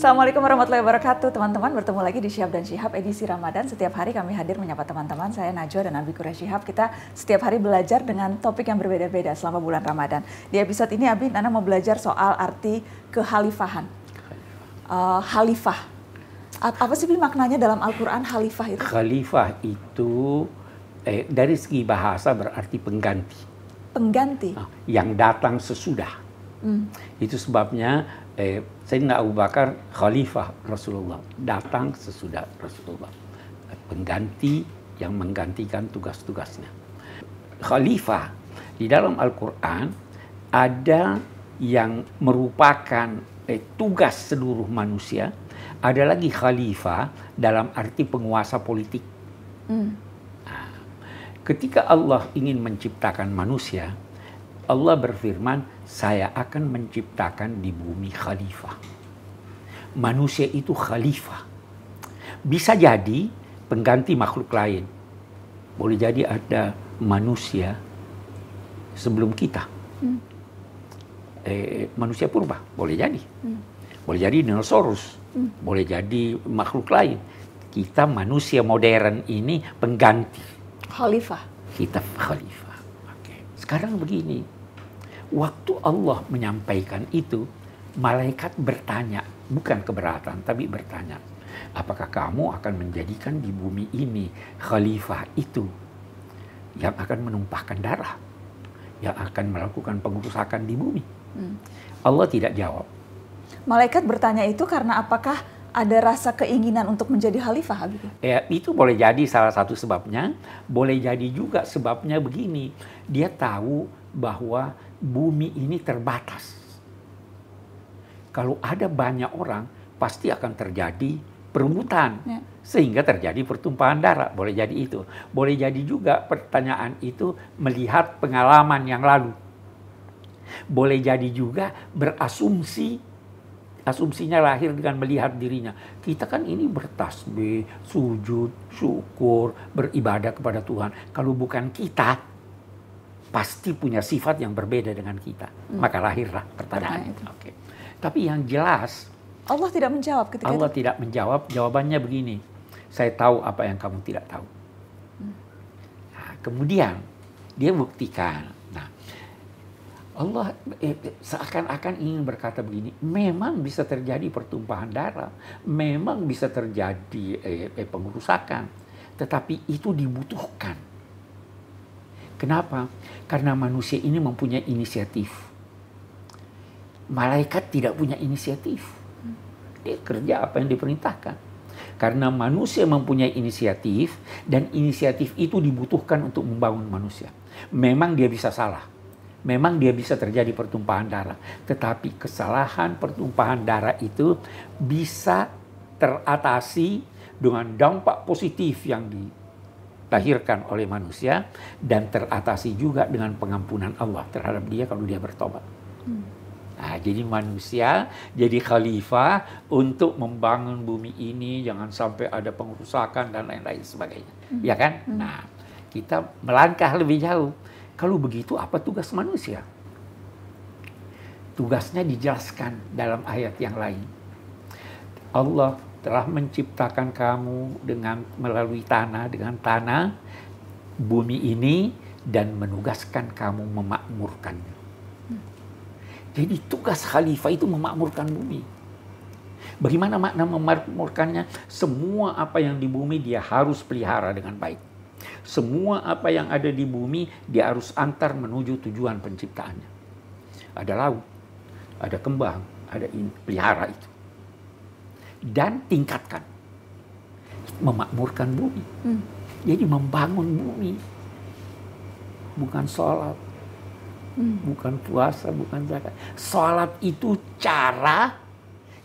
Assalamualaikum warahmatullahi wabarakatuh teman-teman bertemu lagi di Syihab dan Syihab edisi Ramadan setiap hari kami hadir menyapa teman-teman saya Najwa dan Abi Kura Syihab kita setiap hari belajar dengan topik yang berbeda-beda selama bulan Ramadan di episode ini Abi Nana mau belajar soal arti kehalifahan uh, halifah apa sih maknanya dalam Al-Quran halifah itu? Khalifah itu eh, dari segi bahasa berarti pengganti. Pengganti? Ah, yang datang sesudah. Hmm. Itu sebabnya eh, Sayyidina Abu Bakar khalifah Rasulullah. Datang sesudah Rasulullah. Pengganti yang menggantikan tugas-tugasnya. Khalifah di dalam Al-Quran ada yang merupakan eh, tugas seluruh manusia. Ada lagi khalifah dalam arti penguasa politik. Hmm. nah, ketika Allah ingin menciptakan manusia Allah berfirman, saya akan menciptakan di bumi khalifah. Manusia itu khalifah. Bisa jadi pengganti makhluk lain. Boleh jadi ada manusia sebelum kita. Hmm. Eh, manusia purba, boleh jadi. Hmm. Boleh jadi dinosaurus, hmm. boleh jadi makhluk lain. Kita manusia modern ini pengganti. Khalifah. Kita khalifah. Oke. Sekarang begini, Waktu Allah menyampaikan itu, malaikat bertanya, bukan keberatan, tapi bertanya, apakah kamu akan menjadikan di bumi ini khalifah itu yang akan menumpahkan darah, yang akan melakukan pengurusakan di bumi? Hmm. Allah tidak jawab. Malaikat bertanya itu karena apakah ada rasa keinginan untuk menjadi khalifah? Ya, itu boleh jadi salah satu sebabnya. Boleh jadi juga sebabnya begini. Dia tahu bahwa bumi ini terbatas. Kalau ada banyak orang, pasti akan terjadi perebutan. Ya. Sehingga terjadi pertumpahan darah. Boleh jadi itu. Boleh jadi juga pertanyaan itu melihat pengalaman yang lalu. Boleh jadi juga berasumsi asumsinya lahir dengan melihat dirinya. Kita kan ini bertasbih, sujud, syukur, beribadah kepada Tuhan. Kalau bukan kita, pasti punya sifat yang berbeda dengan kita. Hmm. Maka lahirlah pertanyaan itu. Oke. Tapi yang jelas Allah tidak menjawab ketika Allah itu. tidak menjawab. Jawabannya begini. Saya tahu apa yang kamu tidak tahu. Hmm. Nah, kemudian dia buktikan. Nah, Allah eh, seakan-akan ingin berkata begini, memang bisa terjadi pertumpahan darah, memang bisa terjadi eh, eh, pengurusakan, tetapi itu dibutuhkan Kenapa? Karena manusia ini mempunyai inisiatif. Malaikat tidak punya inisiatif. Dia kerja apa yang diperintahkan. Karena manusia mempunyai inisiatif dan inisiatif itu dibutuhkan untuk membangun manusia. Memang dia bisa salah. Memang dia bisa terjadi pertumpahan darah. Tetapi kesalahan pertumpahan darah itu bisa teratasi dengan dampak positif yang di dilahirkan oleh manusia dan teratasi juga dengan pengampunan Allah terhadap dia kalau dia bertobat. Hmm. Nah, jadi manusia jadi khalifah untuk membangun bumi ini jangan sampai ada pengerusakan dan lain-lain sebagainya. Hmm. Ya kan? Hmm. Nah, kita melangkah lebih jauh. Kalau begitu apa tugas manusia? Tugasnya dijelaskan dalam ayat yang lain. Allah telah menciptakan kamu dengan melalui tanah dengan tanah bumi ini dan menugaskan kamu memakmurkannya. Jadi tugas khalifah itu memakmurkan bumi. Bagaimana makna memakmurkannya? Semua apa yang di bumi dia harus pelihara dengan baik. Semua apa yang ada di bumi dia harus antar menuju tujuan penciptaannya. Ada laut, ada kembang, ada ini, pelihara itu dan tingkatkan. Memakmurkan bumi. Hmm. Jadi membangun bumi. Bukan sholat. Hmm. Bukan puasa, bukan zakat. Sholat itu cara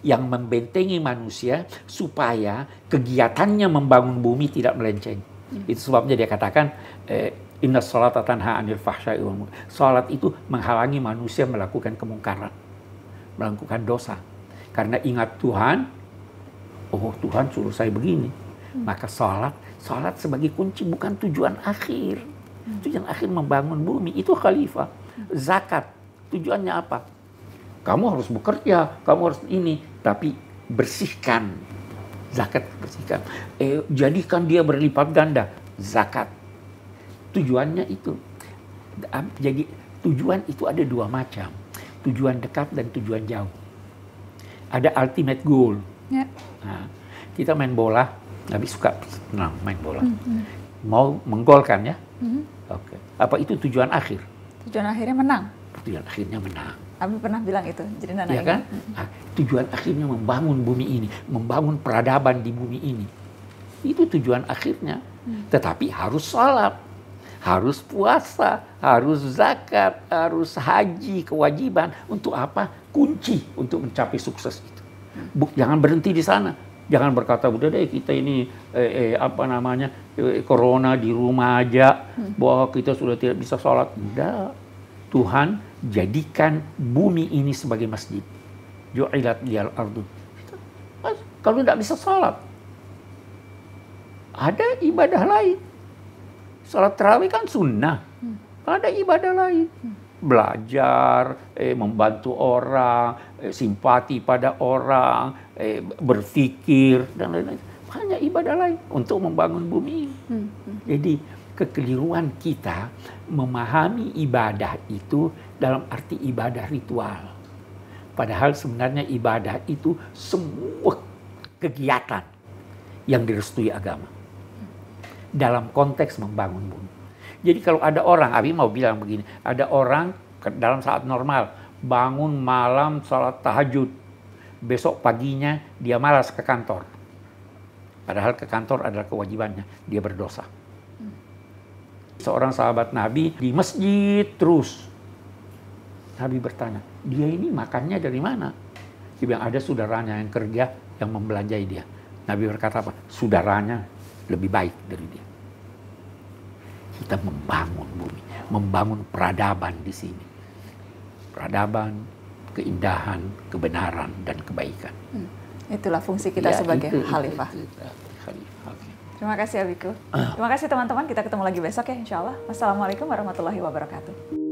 yang membentengi manusia supaya kegiatannya membangun bumi tidak melenceng. Hmm. Itu sebabnya dia katakan, eh, Inna sholat tanha anil fahsyai wal Sholat itu menghalangi manusia melakukan kemungkaran, melakukan dosa. Karena ingat Tuhan, oh Tuhan suruh saya begini. Maka sholat, sholat sebagai kunci bukan tujuan akhir. Hmm. Tujuan akhir membangun bumi, itu khalifah. Zakat, tujuannya apa? Kamu harus bekerja, kamu harus ini. Tapi bersihkan. Zakat bersihkan. Eh, jadikan dia berlipat ganda. Zakat. Tujuannya itu. Jadi tujuan itu ada dua macam. Tujuan dekat dan tujuan jauh. Ada ultimate goal. Ya. Nah, kita main bola, Nabi suka senang main bola. Mm -hmm. Mau menggolkan ya? Mm -hmm. Oke. Okay. Apa itu tujuan akhir? Tujuan akhirnya menang. Tujuan akhirnya menang. Abi pernah bilang itu, jadi Nana ya kan? Nah, tujuan akhirnya membangun bumi ini, membangun peradaban di bumi ini. Itu tujuan akhirnya. Hmm. Tetapi harus salat, harus puasa, harus zakat, harus haji, kewajiban. Untuk apa? Kunci untuk mencapai sukses itu. Buk, jangan berhenti di sana. Jangan berkata udah deh kita ini eh, eh, apa namanya eh, corona di rumah aja hmm. bahwa kita sudah tidak bisa sholat. Tidak. Tuhan jadikan bumi ini sebagai masjid. Ju'ilat liyal ardu. Kalau tidak bisa salat, ada ibadah lain. Salat terawih kan sunnah. Ada ibadah lain. Belajar, eh, membantu orang, eh, simpati pada orang, eh, berpikir, dan lain-lain. Hanya ibadah lain untuk membangun bumi. Hmm. Jadi kekeliruan kita memahami ibadah itu dalam arti ibadah ritual. Padahal sebenarnya ibadah itu semua kegiatan yang direstui agama. Dalam konteks membangun bumi. Jadi kalau ada orang, Abi mau bilang begini, ada orang dalam saat normal, bangun malam sholat tahajud, besok paginya dia malas ke kantor. Padahal ke kantor adalah kewajibannya, dia berdosa seorang sahabat Nabi di masjid terus. Nabi bertanya, dia ini makannya dari mana? Dia bilang ada saudaranya yang kerja yang membelanjai dia. Nabi berkata apa? Saudaranya lebih baik dari dia. Kita membangun bumi, membangun peradaban di sini. Peradaban, keindahan, kebenaran, dan kebaikan. Hmm. Itulah fungsi kita ya, sebagai itu, khalifah. Itu, itu, Terima kasih Abiku. Terima kasih teman-teman. Kita ketemu lagi besok ya insya Allah. Wassalamualaikum warahmatullahi wabarakatuh.